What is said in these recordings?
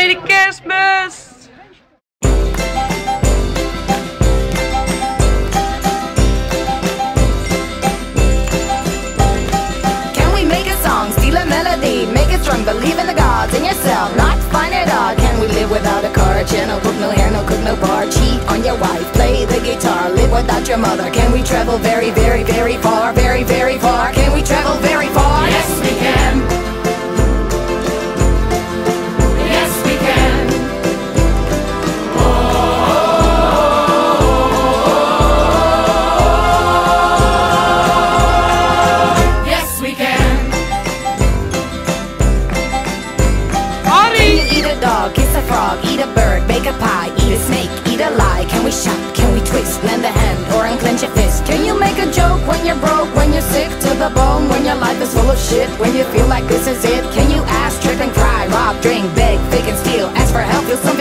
Merry Christmas! Can we make a song, steal a melody, make it strong, believe in the gods, in yourself, not find it odd? Can we live without a car, channel, cook no hair, no cook no bar, cheat on your wife, play the guitar, live without your mother? Can we travel very, very, very far, very, very far? Bake a pie, eat a snake, eat a lie? Can we shout, can we twist, lend a hand, or unclench a fist? Can you make a joke when you're broke, when you're sick to the bone, when your life is full of shit, when you feel like this is it? Can you ask, trip and cry, rob, drink, beg, fake and steal, ask for help, feel something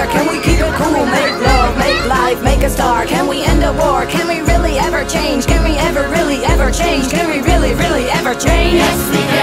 together? Can we keep it cool? Make love, make life, make a star. Can we end a war? Can we really ever change? Can we ever really ever change? Can we really really ever change? Yes, we can.